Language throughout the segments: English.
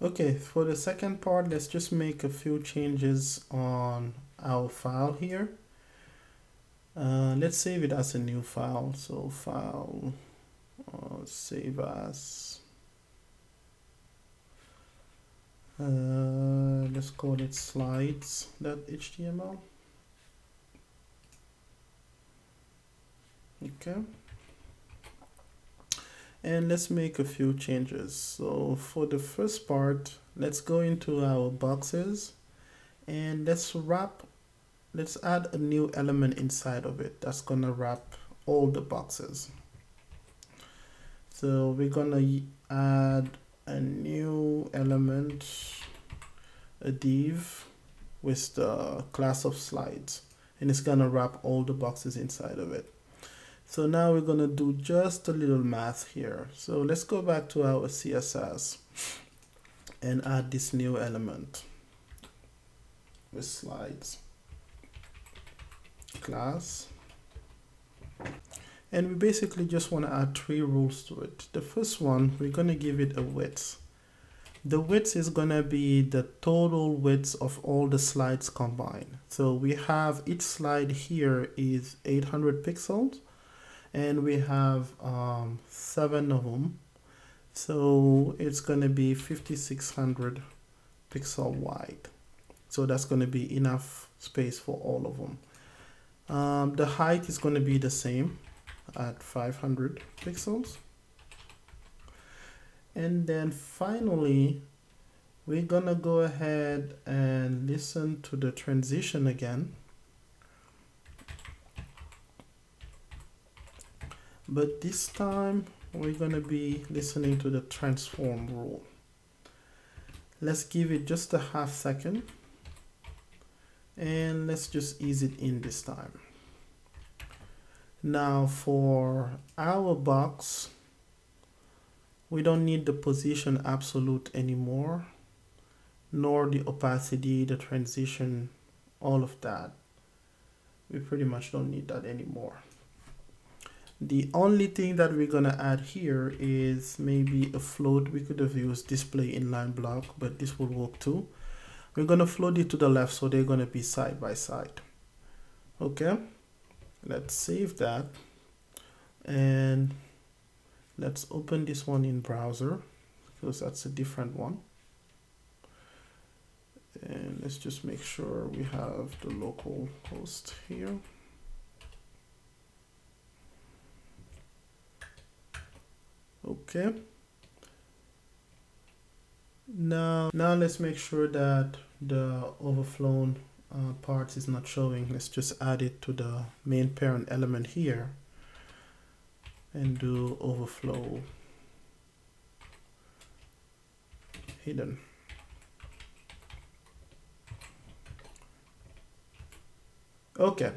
Okay, for the second part, let's just make a few changes on our file here. Uh, let's save it as a new file. So file, uh, save as, uh, let's call it slides.html. Okay and let's make a few changes. So for the first part let's go into our boxes and let's wrap let's add a new element inside of it that's gonna wrap all the boxes. So we're gonna add a new element a div with the class of slides. And it's gonna wrap all the boxes inside of it so now we're going to do just a little math here. So let's go back to our CSS and add this new element with slides. Class. And we basically just want to add three rules to it. The first one we're going to give it a width. The width is going to be the total width of all the slides combined. So we have each slide here is 800 pixels and we have um, seven of them so it's going to be 5600 pixel wide. So that's going to be enough space for all of them um, the height is going to be the same at 500 pixels. And then finally we're gonna go ahead and listen to the transition again but this time we're going to be listening to the transform rule. Let's give it just a half second and let's just ease it in this time. Now for our box we don't need the position absolute anymore nor the opacity the transition all of that. We pretty much don't need that anymore the only thing that we're gonna add here is maybe a float. We could have used display inline block, but this will work too. We're gonna float it to the left so they're gonna be side by side. Okay, let's save that and let's open this one in browser because that's a different one. And let's just make sure we have the local host here. Okay. Now now let's make sure that the overflown uh, parts is not showing. Let's just add it to the main parent element here and do overflow. Hidden. Okay.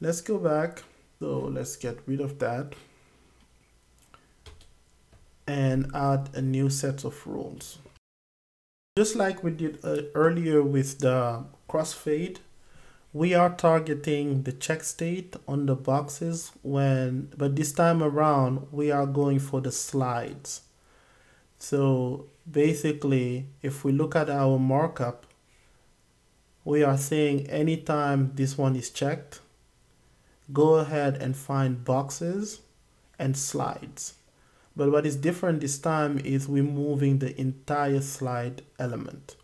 Let's go back. So let's get rid of that and add a new set of rules. Just like we did uh, earlier with the crossfade, we are targeting the check state on the boxes when, but this time around, we are going for the slides. So basically, if we look at our markup, we are saying anytime this one is checked, go ahead and find boxes and slides. But what is different this time is we're moving the entire slide element.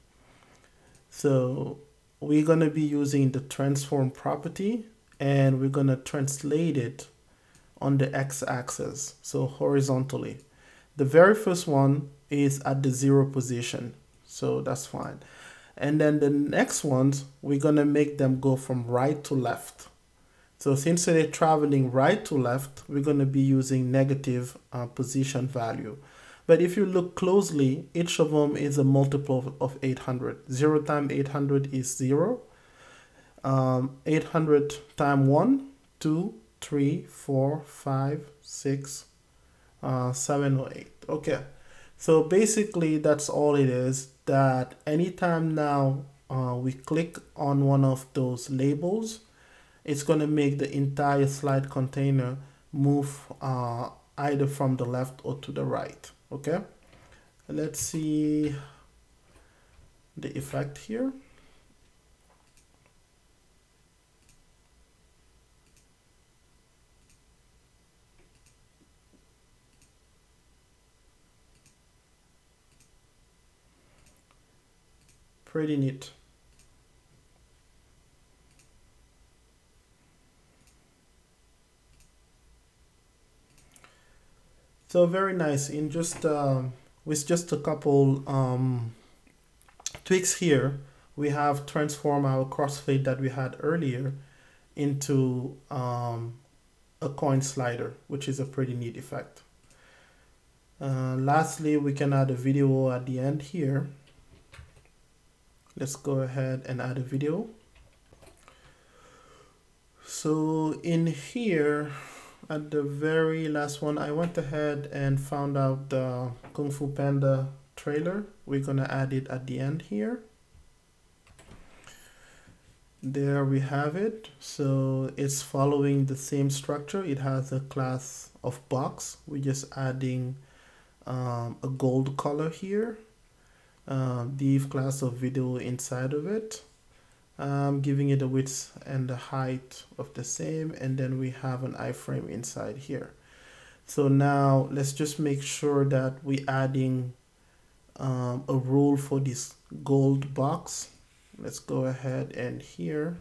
So we're going to be using the transform property and we're going to translate it on the x-axis, so horizontally. The very first one is at the zero position, so that's fine. And then the next ones, we're going to make them go from right to left. So since they're traveling right to left, we're going to be using negative uh, position value. But if you look closely, each of them is a multiple of 800. 0 times 800 is 0. Um, 800 times 1, 2, 3, 4, 5, 6, uh, 7 or 8. Okay. So basically that's all it is that anytime now uh, we click on one of those labels, it's going to make the entire slide container move uh, either from the left or to the right okay? Let's see the effect here. Pretty neat So very nice. In just um, with just a couple um, tweaks here, we have transformed our crossfade that we had earlier into um, a coin slider, which is a pretty neat effect. Uh, lastly, we can add a video at the end here. Let's go ahead and add a video. So in here, at the very last one, I went ahead and found out the Kung Fu Panda trailer. We're gonna add it at the end here. There we have it. So it's following the same structure. It has a class of box. We're just adding um, a gold color here. Uh, div class of video inside of it um, giving it a width and the height of the same and then we have an iframe inside here. So now let's just make sure that we're adding um, a rule for this gold box. Let's go ahead and here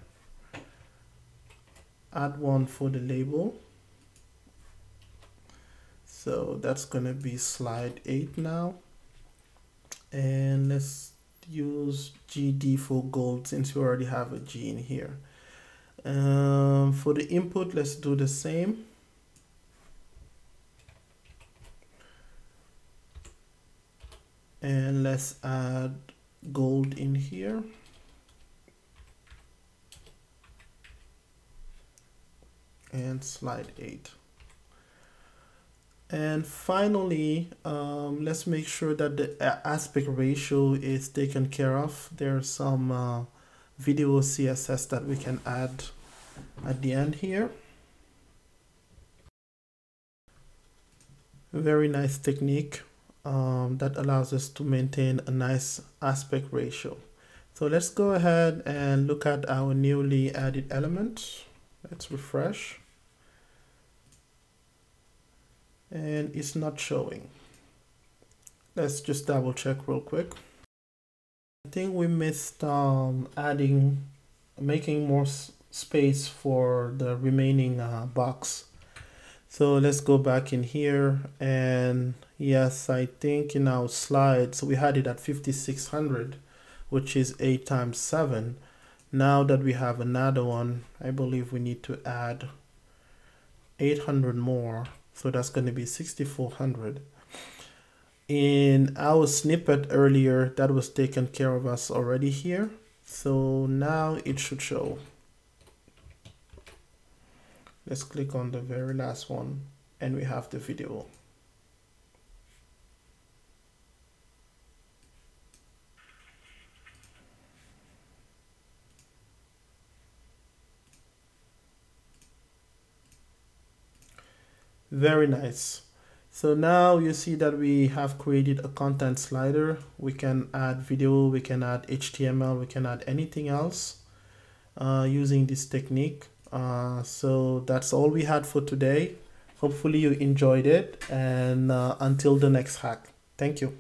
add one for the label. So that's gonna be slide 8 now. And let's use GD for gold since we already have a G in here. Um, for the input, let's do the same. And let's add gold in here. And slide 8. And finally, um, let's make sure that the aspect ratio is taken care of. There's some uh, video CSS that we can add at the end here. Very nice technique um, that allows us to maintain a nice aspect ratio. So let's go ahead and look at our newly added element. Let's refresh and it's not showing. Let's just double check real quick. I think we missed um, adding, making more space for the remaining uh, box. So let's go back in here and yes, I think in our slides, we had it at 5600, which is 8 times 7. Now that we have another one, I believe we need to add 800 more so that's going to be 6400. In our snippet earlier, that was taken care of us already here. So now it should show. Let's click on the very last one and we have the video. Very nice. So now you see that we have created a content slider. We can add video, we can add HTML, we can add anything else uh, using this technique. Uh, so that's all we had for today. Hopefully you enjoyed it and uh, until the next hack. Thank you.